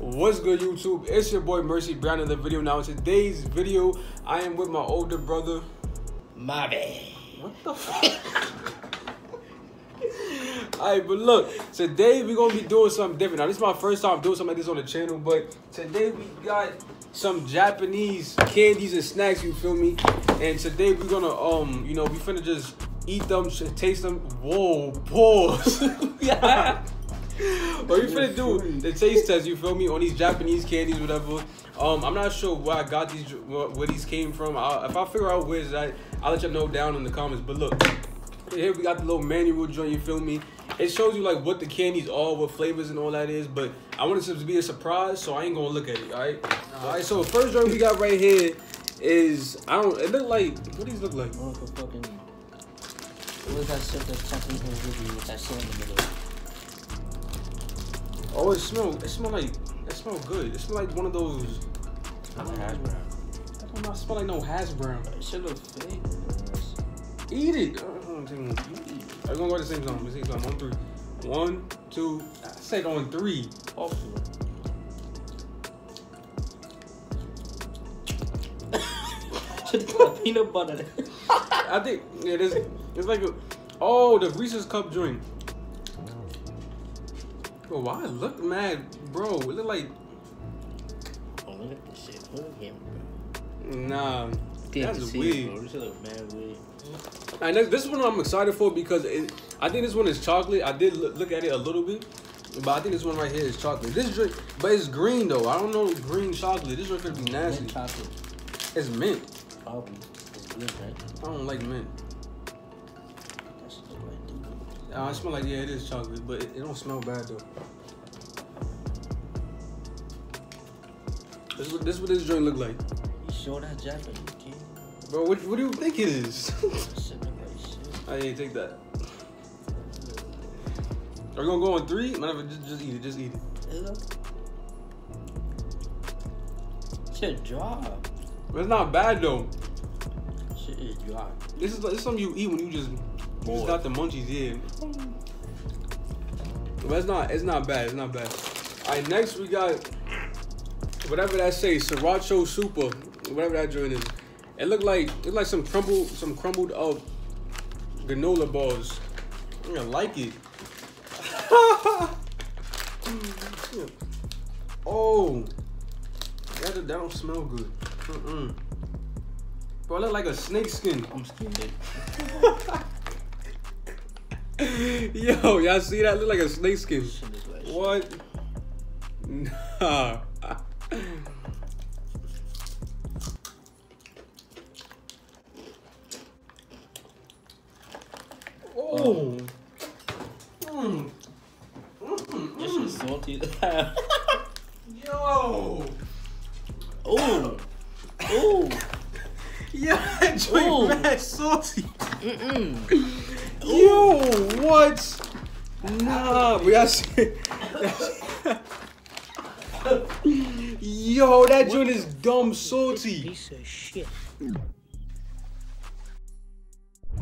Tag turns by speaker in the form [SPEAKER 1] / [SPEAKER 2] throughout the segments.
[SPEAKER 1] What's good, YouTube? It's your boy Mercy Brown in the video. Now, in today's video, I am with my older brother.
[SPEAKER 2] My bad.
[SPEAKER 1] What the fuck? Alright, but look, today we're gonna be doing something different. Now, this is my first time doing something like this on the channel, but today we got some Japanese candies and snacks, you feel me? And today we're gonna, um, you know, we finna just eat them, taste them. Whoa, pause. yeah. What we finna do the taste test, you feel me, on these Japanese candies, whatever. Um, I'm not sure where I got these, where these came from. i if I figure out where it's at, I'll let you know down in the comments. But look, here we got the little manual joint, you feel me? It shows you like what the candies are, what flavors and all that is, but I want it to be a surprise, so I ain't gonna look at it, alright? Alright, so the first joint we got right here is I don't it look like what these look like?
[SPEAKER 2] What is that shit that's Japanese and with with that shit in the middle?
[SPEAKER 1] Oh it smell it smell like it smell good. It smell like one of those
[SPEAKER 2] That's a hash brown.
[SPEAKER 1] That do not smell like no hash brown.
[SPEAKER 2] That shit look fake.
[SPEAKER 1] Eat it. Uh, hold on, take one. We're gonna go at the same time. Same time. On three. One, two. I said on three.
[SPEAKER 2] Hopefully. Should put peanut butter.
[SPEAKER 1] I think it is. It's like a. Oh, the Reese's cup drink. Bro, why it look mad, bro? It look like
[SPEAKER 2] Oh, look at this shit. Look at him, bro.
[SPEAKER 1] nah. That's
[SPEAKER 2] it,
[SPEAKER 1] weird.
[SPEAKER 2] bro. This look mad weird.
[SPEAKER 1] This, this one I'm excited for because it, I think this one is chocolate. I did look, look at it a little bit, but I think this one right here is chocolate. This drink, but it's green though. I don't know green chocolate. This drink could be nasty.
[SPEAKER 2] Mint chocolate.
[SPEAKER 1] It's mint.
[SPEAKER 2] Probably. It's good, right?
[SPEAKER 1] I don't like mint. I smell like yeah, it is chocolate, but it, it don't smell bad though. This is what this what this joint look like,
[SPEAKER 2] You sure that's Japanese, kid?
[SPEAKER 1] bro. What, what do you think it is?
[SPEAKER 2] That shit look like shit.
[SPEAKER 1] I ain't take that. Are we gonna go on three? Whatever, just, just eat it. Just eat it.
[SPEAKER 2] Ew. Shit dry.
[SPEAKER 1] But it's not bad though.
[SPEAKER 2] Shit is dry.
[SPEAKER 1] This is this is something you eat when you just just
[SPEAKER 2] Bored.
[SPEAKER 1] got the munchies, yeah. But it's not it's not bad. It's not bad. All right, next we got whatever that say, sriracha super, whatever that joint is. It looked like it like some crumbled some crumbled up granola balls. I like it. oh, that, that don't smell good. Mm-mm. Bro, it look like a snake skin.
[SPEAKER 2] I'm scared.
[SPEAKER 1] Yo, y'all see that? Look like a snake skin.
[SPEAKER 2] Shit look like shit.
[SPEAKER 1] What? Nah. oh. Mm. Mm,
[SPEAKER 2] This shit salty.
[SPEAKER 1] Yo.
[SPEAKER 2] Ooh. Ooh.
[SPEAKER 1] Yeah, that joint
[SPEAKER 2] Ooh.
[SPEAKER 1] mad salty.
[SPEAKER 2] Mm-mm.
[SPEAKER 1] Got Yo, that joint is dumb salty.
[SPEAKER 2] Piece of shit.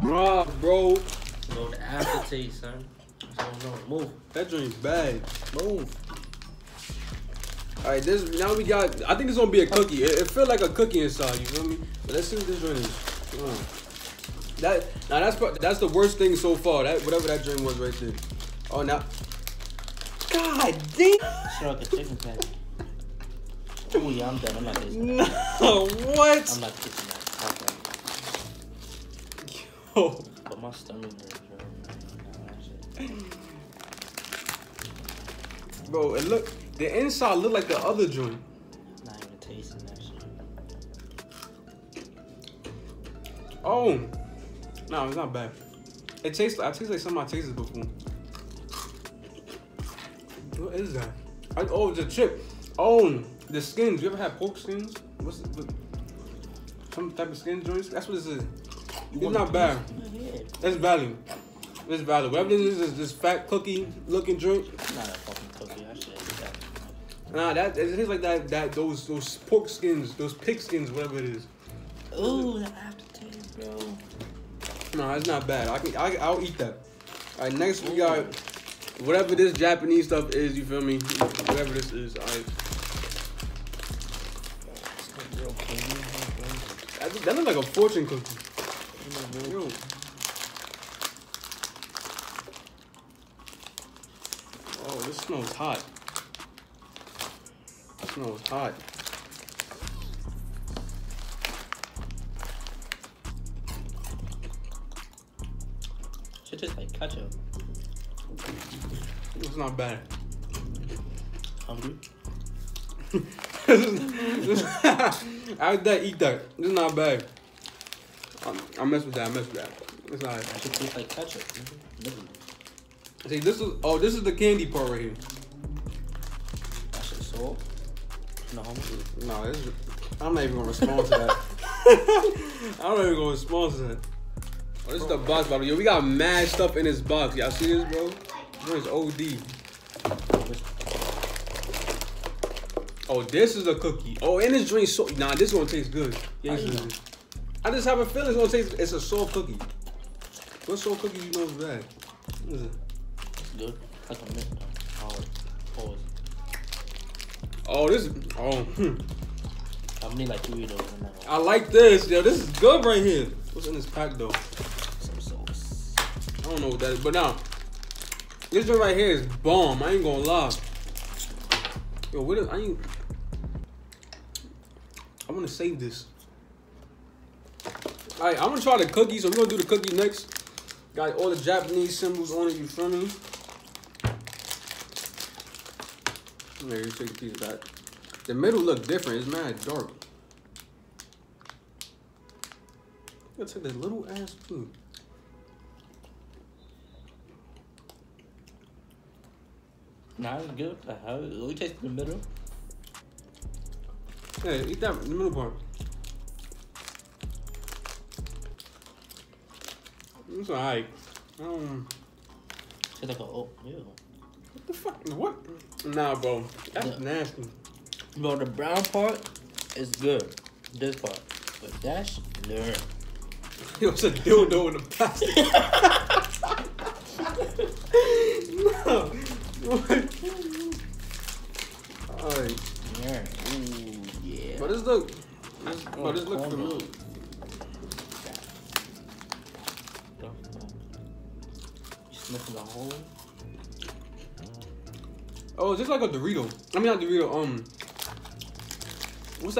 [SPEAKER 1] Bruh, bro.
[SPEAKER 2] Bro, the aftertaste, son. Don't. Move.
[SPEAKER 1] That joint's bad.
[SPEAKER 2] Move.
[SPEAKER 1] Alright, this now we got I think this gonna be a cookie. It, it feel like a cookie inside, you feel me? But let's see what this joint is. Mm. That now that's that's the worst thing so far. That whatever that joint was right there. Oh now God damn
[SPEAKER 2] Shit like a chicken patty. Ooh, yeah, I'm done. I'm not tasting
[SPEAKER 1] No what?
[SPEAKER 2] I'm not tasting that. That.
[SPEAKER 1] Yo.
[SPEAKER 2] But my stomach hurts, bro. Nah, that shit.
[SPEAKER 1] Bro, it look the inside look like the other joint.
[SPEAKER 2] Not even tasting that shit.
[SPEAKER 1] Oh. No, it's not bad. It tastes I taste like something I tasted before. What is that? I, oh, it's a chip. Oh, the skins. You ever had pork skins? What's it, what, some type of skin joints? That's what this is. It's not bad. It's value. It's value. Whatever this is, is this fat cookie looking drink.
[SPEAKER 2] Not a fucking cookie. I should that.
[SPEAKER 1] Nah, that it tastes like that. That those those pork skins, those pig skins, whatever it is.
[SPEAKER 2] Ooh, the aftertaste, bro.
[SPEAKER 1] No, it's not bad. I can I, I'll eat that. All right, next we got whatever this Japanese stuff is, you feel me? Whatever this is, alright. That, looks like a fortune cookie. Oh, this smells hot. It smells hot.
[SPEAKER 2] Shit tastes like ketchup.
[SPEAKER 1] It's not bad.
[SPEAKER 2] Hungry?
[SPEAKER 1] After that, eat that. It's not bad. I, I mess with that. I mess with that. It's alright.
[SPEAKER 2] That shit tastes like ketchup.
[SPEAKER 1] See, this is oh, this is the candy part right here.
[SPEAKER 2] That shit salt. No.
[SPEAKER 1] No, this is, I'm not even gonna respond to that. I'm not even gonna respond to that. Oh, this is the box bottle. Yo, we got mad stuff in this box. Y'all see this, bro? This is OD. Oh, this is a cookie. Oh, and this drink so nah, this one tastes good. Yeah,
[SPEAKER 2] How?
[SPEAKER 1] I just have a feeling it's gonna taste. It's a soft cookie. What soft cookie you know is bad? What is it?
[SPEAKER 2] It's good. That's a mint. Oh, pause.
[SPEAKER 1] Oh, this. is- Oh, hmm.
[SPEAKER 2] How many like Doritos in that
[SPEAKER 1] I like this. Yo, this is good right here. What's in this pack though?
[SPEAKER 2] Some sauce.
[SPEAKER 1] I don't know what that is, but now this one right here is bomb. I ain't gonna lie. Yo, what is, I ain't. I want to save this. All right, I'm gonna try the cookie. So we're gonna do the cookie next. Got all the Japanese symbols on it. You feel me? There, you take a piece that. The middle look different. It's mad dark. Let's take that little ass too.
[SPEAKER 2] Nah, it's good. The hell? It only tastes the middle.
[SPEAKER 1] Hey, eat that in the middle part. It's alright. Um,
[SPEAKER 2] it's like a oh, ew.
[SPEAKER 1] what the fuck? What? Nah, bro. That's
[SPEAKER 2] Yeah.
[SPEAKER 1] nasty.
[SPEAKER 2] Bro, the brown part is good. This part. But that's learn.
[SPEAKER 1] Yo, it's a dildo in the plastic.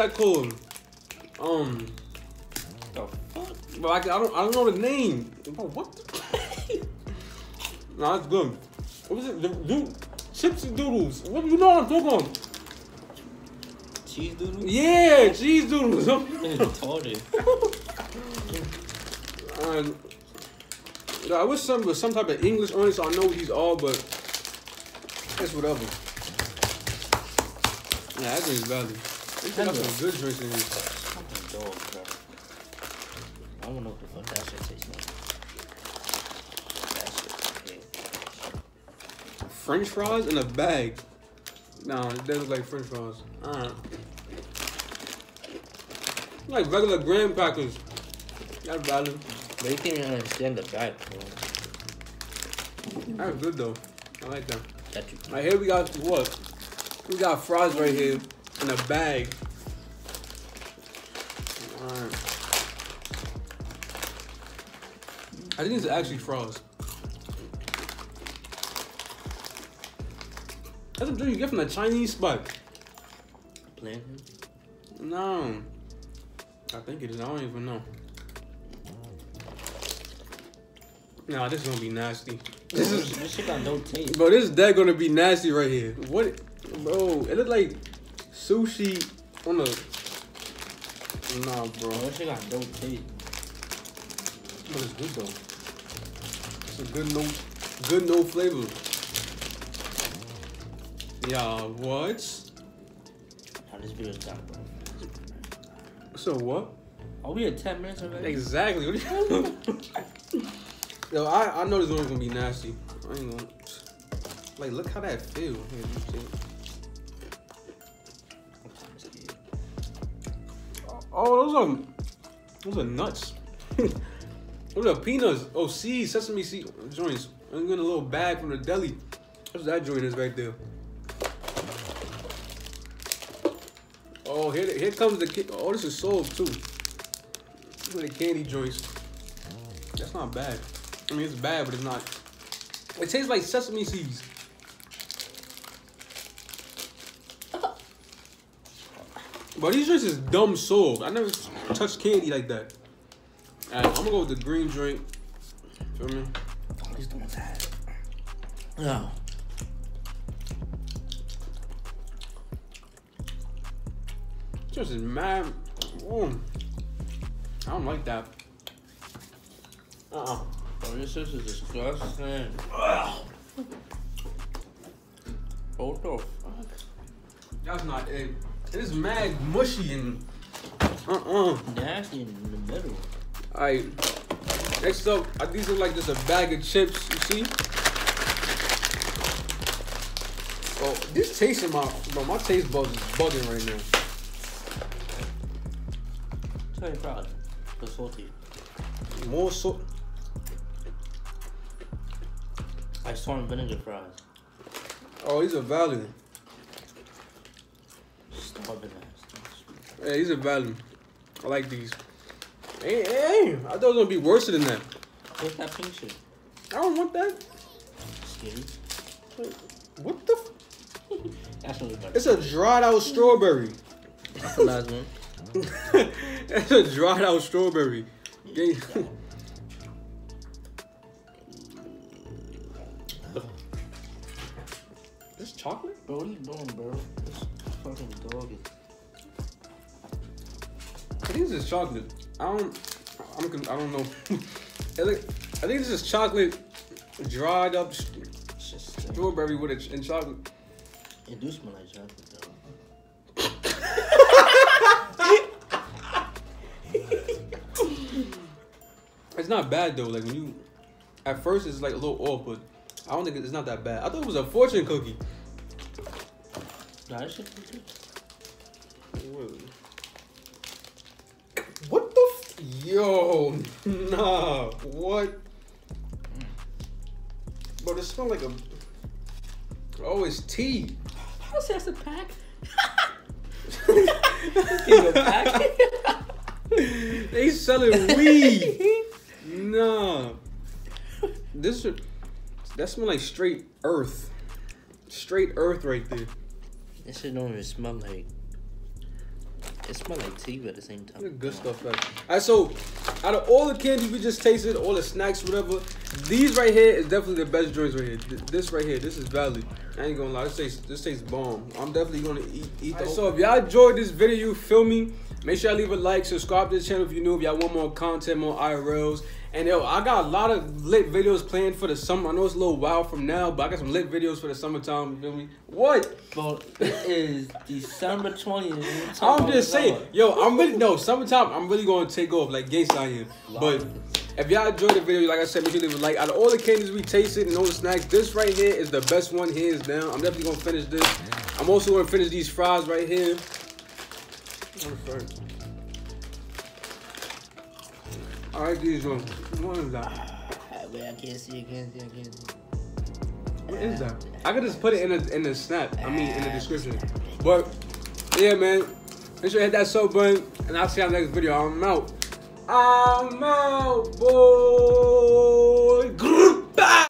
[SPEAKER 1] that called? Um,
[SPEAKER 2] The fuck?
[SPEAKER 1] but I, I don't, I don't know the name. Bro, what? The? nah, that's good. What is it? The, dude, chips and doodles. What you know what I'm talking about?
[SPEAKER 2] Cheese doodle?
[SPEAKER 1] Yeah, cheese doodles. Um, I wish some was some type of English on it so I know these are, but it's whatever. Yeah, that drink's valid. Got some good drinks in here.
[SPEAKER 2] Fucking dog, bro. I don't know what the fuck that shit tastes like. That shit. Yeah.
[SPEAKER 1] French fries in a bag. No, it doesn't look like French fries. Alright. Like regular graham crackers. That's valid.
[SPEAKER 2] But you can't even understand the bag, bro.
[SPEAKER 1] That's good though. I like that.
[SPEAKER 2] That you
[SPEAKER 1] Right here we got what? We got fries right here in a bag. Alright. I think are actually fries. That's a drink you get from the Chinese spot.
[SPEAKER 2] planting.
[SPEAKER 1] No. I think it is. I don't even know. Nah, this is gonna be nasty. This is
[SPEAKER 2] This shit got no taste.
[SPEAKER 1] Bro, this is dead gonna be nasty right here. What, bro? It look like sushi on the. Nah, bro.
[SPEAKER 2] This shit got no taste.
[SPEAKER 1] But it's good though. It's a good no, good no flavor. Yeah, what?
[SPEAKER 2] How this video's done, bro.
[SPEAKER 1] So what?
[SPEAKER 2] Are we at 10 minutes already?
[SPEAKER 1] Exactly. What you- Yo, I I know this one's gonna be nasty. I ain't gonna. Like, look how that feel. Here, Oh, those are those are nuts. those are peanuts. Oh, seeds, sesame seed joints. I'm getting a little bag from the deli. What's that joint is right there? Oh, here, here comes the oh, this is sold too. Look at the candy joints. That's not bad. I mean, it's bad, but it's not. It tastes like sesame seeds. But these drinks is dumb sold. I never touched candy like that. Alright, I'm gonna go with the green drink. Feel me?
[SPEAKER 2] These the ones I had. No.
[SPEAKER 1] Just is mad. Mm. I don't like that. Uh-uh.
[SPEAKER 2] Oh, this is disgusting. What the fuck?
[SPEAKER 1] That's not it. It is mad mushy and uh-uh.
[SPEAKER 2] Nasty in the middle.
[SPEAKER 1] Alright. Next up, uh, these are like just a bag of chips, you see? Oh, this taste in my bro, my taste buds is bugging right now.
[SPEAKER 2] Tell you proud. The salty.
[SPEAKER 1] More so
[SPEAKER 2] I saw in vinegar fries.
[SPEAKER 1] Oh, these are value. Yeah, these are value. I like these. Hey, hey, I thought it was gonna be worse than that.
[SPEAKER 2] What's that pink shit?
[SPEAKER 1] I don't want that.
[SPEAKER 2] Scary.
[SPEAKER 1] What the?
[SPEAKER 2] That's really funny.
[SPEAKER 1] it's a dried out strawberry.
[SPEAKER 2] That's the last one.
[SPEAKER 1] it's a dried out strawberry. Yeah. this chocolate?
[SPEAKER 2] Bro, what are you doing, bro?
[SPEAKER 1] Think this is chocolate. I don't. I'm. I don't know. Look- I think this is chocolate, dried up
[SPEAKER 2] It's.
[SPEAKER 1] Strawberry with it in chocolate.
[SPEAKER 2] it do smell like chocolate, though.
[SPEAKER 1] It's not bad though. Like when you, at first it's like a little off, but I don't think it's not that bad. I thought it was a fortune cookie.
[SPEAKER 2] Nah, that shit pretty good.
[SPEAKER 1] What the? F- Yo, nah. What? Bro, this smell like a. Oh, it's tea.
[SPEAKER 2] How's that a pack? A pack?
[SPEAKER 1] They selling weed. nah. This should- that smell like straight earth. Straight earth right there.
[SPEAKER 2] This shit don't even smell like. It smell like tea, but at the same time.
[SPEAKER 1] Look good stuff. Right. Alright, so out of all the candy we just tasted, all the snacks, whatever, these right here is definitely the best joints right here. Th- This right here, this is value. I ain't gonna lie, this tastes this tastes bomb. I'm definitely gonna eat eat the. so if y'all enjoyed this video, you feel me? Make sure y'all leave a like, subscribe to the channel if you're new. If y'all want more content, more IRLs. And yo, I got a lot of lit videos planned for the summer. I know it's a little while from now, but I got some lit videos for the summertime. You feel me? What?
[SPEAKER 2] Bro, it is December 20th.
[SPEAKER 1] I'm just saying, yo, I'm really no summertime. I'm really gonna take off like gangsta. But if y'all enjoyed the video, like I said, make sure you leave a like. Out of all the candies we tasted and all the snacks, this right here is the best one hands down. I'm definitely gonna finish this. I'm also gonna finish these fries right here. All right, these ones. What is that?
[SPEAKER 2] Ah, Wait, I can't see, I can't see, I can't see.
[SPEAKER 1] What is that? I could just put it in the in the snap. I mean, in the description. But yeah, man. Make sure you hit that sub button, and I'll see you on the next video. I'm out. I'm out, boy. Goodbye.